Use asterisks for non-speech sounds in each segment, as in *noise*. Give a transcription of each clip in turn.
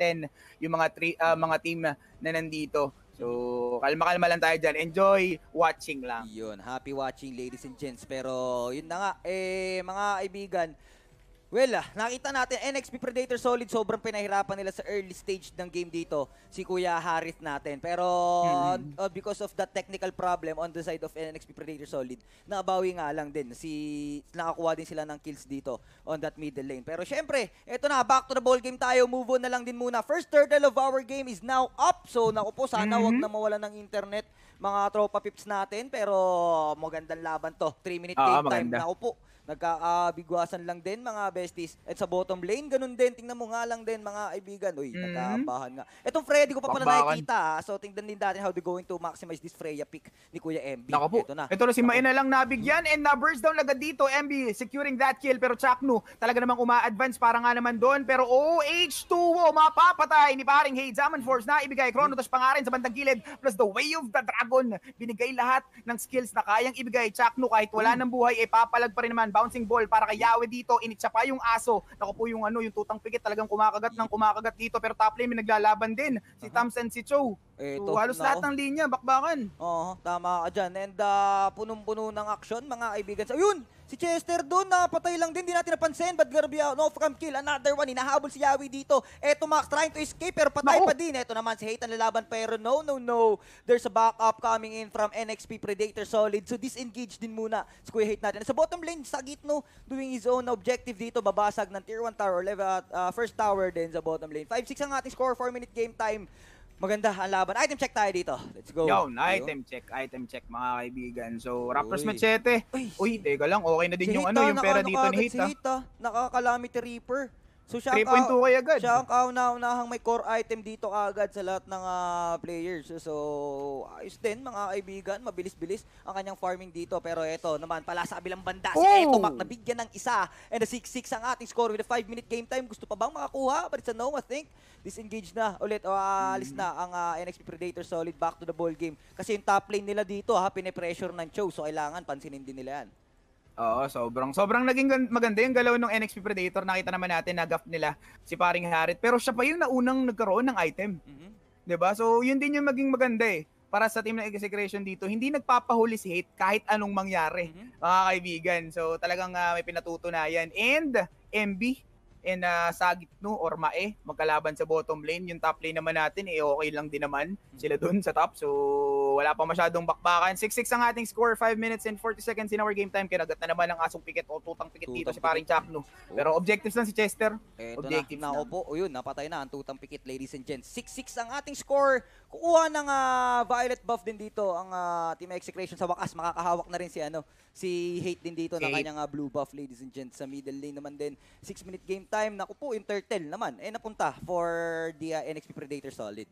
10 yung mga tri, uh, mga team na, na nandito. So, kalma-kalma lang tayo dyan. Enjoy watching lang. Yun, happy watching ladies and gents. Pero yun na nga, eh mga kaibigan, Well, ah, nakita natin, NXP Predator Solid, sobrang pinahirapan nila sa early stage ng game dito, si Kuya Harith natin. Pero mm-hmm. uh, because of that technical problem on the side of NXP Predator Solid, nabawi nga lang din. Si, nakakuha din sila ng kills dito on that middle lane. Pero syempre, eto na, back to the ball game tayo. Move on na lang din muna. First turtle of our game is now up. So, naku po, sana mm-hmm. wag na mawala ng internet mga tropa pips natin. Pero magandang laban to. 3 minute game uh, time. Naku po Nagkaabigwasan lang din mga besties. At sa bottom lane, ganun din. Tingnan mo nga lang din mga kaibigan. Uy, mm-hmm. nagkaabahan nga. Etong Freddy ko pa pala nakikita. Ha? So tingnan din natin how they going to maximize this Freya pick ni Kuya MB. Naka po. Ito na. Ito na si Maina lang nabigyan and na burst down agad dito. MB securing that kill pero Chaknu talaga namang uma-advance para nga naman doon. Pero OH2 mapapatay ni paring Hey Zaman Force na ibigay. Chronotas pa nga rin sa bandang gilid plus the way of the dragon. Binigay lahat ng skills na kayang ibigay. Chaknu kahit wala ng buhay ay eh, papalag pa rin naman bouncing ball para kay Yawe dito. Initsa pa yung aso. Naku po yung ano, yung tutang pikit talagang kumakagat ng kumakagat dito. Pero top lane may naglalaban din. Si and si Cho. Ito, so, halos na, lahat ng linya, bakbakan. Oo, tama ka dyan. And uh, punong-puno ng action, mga kaibigan. So, yun! Si Chester doon, napatay lang din, di natin napansin. But Garbia, no from kill. Another one, hinahabol si Yawi dito. Eto Max trying to escape, pero patay no. pa din. Eto naman si Haytan lalaban, pero no, no, no. There's a backup coming in from NXP Predator Solid. So disengage din muna si Kuya Hate natin. Sa bottom lane, sa Gitno, doing his own objective dito. Babasag ng tier 1 tower, level, uh, first tower din sa bottom lane. 5-6 ang ating score, 4 minute game time. Maganda ang laban. Item check tayo dito. Let's go. Yun, item check, item check mga kaibigan. So, Raptors Machete. Uy, Uy teka lang, okay na din si yung Hita, ano, yung pera dito ni Hita. Si Hita, naka-calamity reaper. So siya 3.2 kay agad. Siya ang kauna-unahang may core item dito agad sa lahat ng uh, players. So ayos din mga kaibigan, mabilis-bilis ang kanyang farming dito. Pero eto naman pala sa kabilang banda oh! si Etomac nabigyan ng isa. And a 6-6 ang ating score with a 5 minute game time. Gusto pa bang makakuha? But it's a no, I think. Disengage na ulit o uh, alis na ang uh, ah, NXP Predator solid back to the ball game. Kasi yung top lane nila dito ha, pine-pressure ng Cho. So kailangan pansinin din nila yan. Oo, sobrang sobrang naging maganda yung galaw ng NXP Predator. Nakita naman natin na gaff nila si paring Harit. Pero siya pa yung naunang nagkaroon ng item. Mm-hmm. 'Di ba? So, yun din yung maging maganda eh para sa team ng execution dito, hindi nagpapahuli si Hate kahit anong mangyari, mm-hmm. mga kaibigan. So talagang uh, may pinatutunayan. And MB, and uh, Sagit no or Mae magkalaban sa bottom lane. Yung top lane naman natin eh okay lang din naman sila dun sa top. So wala pa masyadong bakbakan. 6-6 ang ating score, 5 minutes and 40 seconds in our game time. Kinagat na naman ang asong pikit o tutang pikit tutang dito si paring Chapno. Oh. Pero objectives lang si Chester. Eto objectives na. na. po. O yun, napatay na ang tutang pikit ladies and gents. 6-6 ang ating score. Kukuha ng uh, violet buff din dito ang uh, Team Execration sa wakas. Makakahawak na rin si ano si Hate din dito Hate. na kanyang uh, blue buff ladies and gents. Sa middle lane naman din. 6 minute game time. Naku po, yung turtle naman. Eh napunta for the uh, NXP Predator Solid.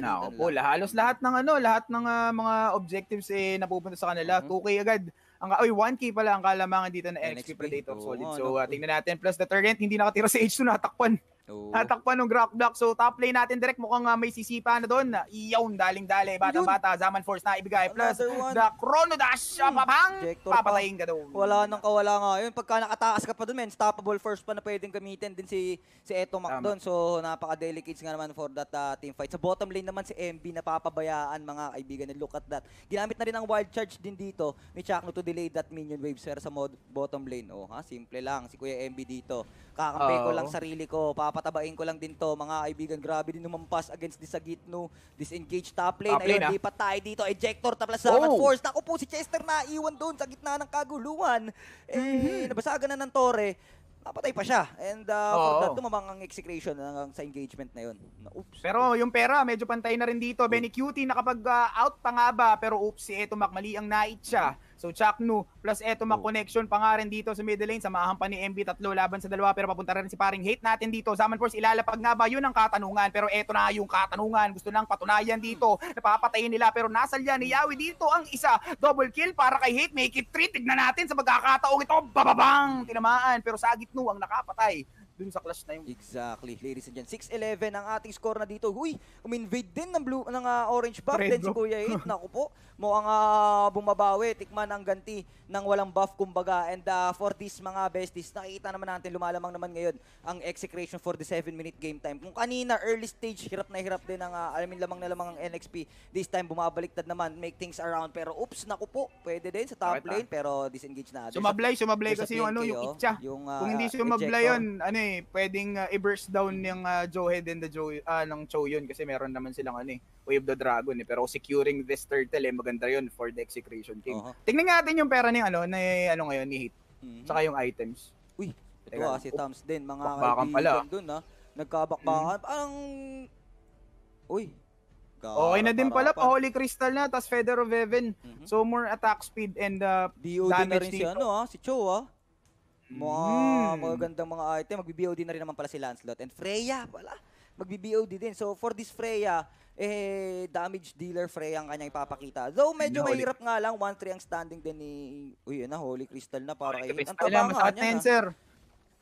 Nako po, halos lahat ng ano, lahat ng uh, mga objectives eh napupunta sa kanila. Mm-hmm. 2K agad. Ang oy 1K pala ang kalamangan dito ng NXP, NXP Predator Solid. Oh, so uh, tingnan natin plus the Turret hindi nakatira sa H2 natakpan. Oh. Natakpan ng Grok Block. So top lane natin direct mukhang uh, may sisipa na doon. Iyaw, daling-dali. Bata-bata, Zaman Force na ibigay. Plus the Chrono Dash. Hmm. Papang! Papatayin ka doon. Wala nang kawala nga. Yun, pagka nakatakas ka pa doon, man, stoppable force pa na pwedeng gamitin din si si Eto Mac doon. So napaka-delicate nga naman for that uh, team fight. Sa bottom lane naman si MB napapabayaan mga kaibigan. And look at that. Ginamit na rin ang wild charge din dito ni Chakno to delay that minion wave sir sa mod bottom lane. Oh, ha? Simple lang. Si Kuya MB dito. Kakampi ko lang sarili ko. Papatabain ko lang din to, mga kaibigan. Grabe din numampas against this Agitno. Disengage top lane. Top lane Ayun, lipat tayo dito. Ejector, tapos oh. force. Naku po, si Chester na iwan doon sa gitna ng kaguluhan. Eh, mm-hmm. nabasagan na ng Tore napatay pa siya. And uh, Oo. for that, tumamang ang execution ng, sa engagement na yun. Na, oops. Pero yung pera, medyo pantay na rin dito. Benny Cutie nakapag-out uh, pa nga ba, pero oops, si Eto Makmali ang nait siya. So Chaknu plus eto ma oh. connection pa nga rin dito sa middle lane. Samahan pa ni MB tatlo laban sa dalawa pero papunta rin si paring hate natin dito. Zaman Force ilalapag nga ba? Yun ang katanungan. Pero eto na yung katanungan. Gusto nang patunayan dito. Napapatayin nila pero nasalya ni Yawi dito ang isa. Double kill para kay hate. Make it 3. Tignan natin sa magkakataong ito. Bababang! Tinamaan. Pero sa gitno ang nakapatay dun sa clash na yun. Exactly, ladies and gents. 6-11 ang ating score na dito. Huy, uminvade din ng blue ng ah, orange buff Red din si. Kuya 8. *laughs* Naku po, mukhang ah, bumabawi, tikman ang ganti ng walang buff kumbaga. And ah, for these mga besties, nakikita naman natin lumalamang naman ngayon ang execration for the 7-minute game time. Kung kanina early stage, hirap na hirap din ang ah, alamin lamang na lamang ang NXP. This time bumabaliktad naman, make things around. Pero oops, naku po, pwede din sa top ah? lane pero disengage na. Sumablay, sumablay kasi yung ano, yung itcha. Yung, ah, Kung hindi sumablay yun, ano eh, pwedeng uh, i-burst down yung uh, Joehead and the Joe, ah, ng Cho yun kasi meron naman silang ano eh, Wave the Dragon eh. Pero securing this turtle eh, maganda yun for the Execration King. Oho. Tingnan natin yung pera ni ano, na ano ngayon, ni Hit. Mhm. Saka yung items. Uy, ito ah, si oh, Tams din, mga kaibigan pala. Dun ah. Nagkabakbakan. Parang, uy. Okay na din pala, pa. Holy Crystal na, tas Feather of Heaven. Mhm. So more attack speed and uh, BOD na damage rin si ano ah, si Cho ah. Mga Mm. magagandang mga item. Magbi-BOD na rin naman pala si Lancelot. And Freya pala. Magbi-BOD din. So for this Freya, eh, damage dealer Freya ang kanyang ipapakita. Though medyo Holy- mahirap nga lang, 1-3 ang standing din ni, uy, yun na, Holy Crystal na para kay. Ang taba nga masakit niya na. sir.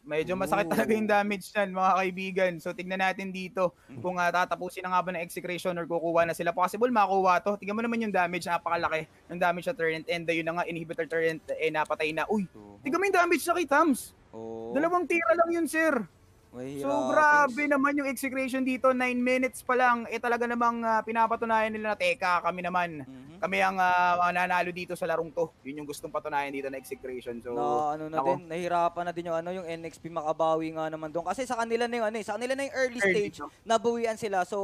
Medyo masakit Ooh. talaga yung damage niyan, mga kaibigan. So, tignan natin dito Mm. kung uh, tatapusin na nga ba ng execration or kukuha na sila. Possible makuha to. Tignan mo naman yung damage, napakalaki ng damage sa turret. And uh, yun na nga, inhibitor turret, eh, napatay na. Uy, tignan mo yung damage sa kay Tams. Oh, Dalawang tira lang yun, sir. Mahirap. So, grabe naman yung execration dito. 9 minutes pa lang. Eh, talaga namang uh, pinapatunayan nila na, teka, kami naman. Mhm. Kami ang uh, nanalo dito sa larong to. Yun yung gustong patunayan dito na execration. So, na ano na ako. din, nahirapan na din yung ano yung NXP makabawi nga naman doon kasi sa kanila na yung ano eh, sa kanila na yung early, Early, stage, no? nabawian sila. So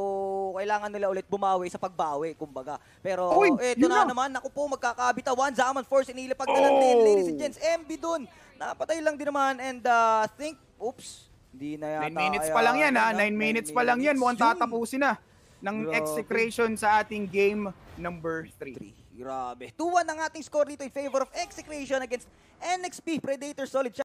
kailangan nila ulit bumawi sa pagbawi kumbaga. Pero eto yun na na. naman, naku po magkakabitawan Zaman Force inilipag na lang Oh. din ladies and gents. MB doon. Napatay lang din naman and uh, think oops, hindi na yata 9 minutes pa lang yan ha. ano, 9 nine minutes pa lang yan. Mukhang tatapusin na ng Grabe. execration sa ating game number 3. Three. Grabe. 2-1 ang ating score dito in favor of execration against NXP Predator Solid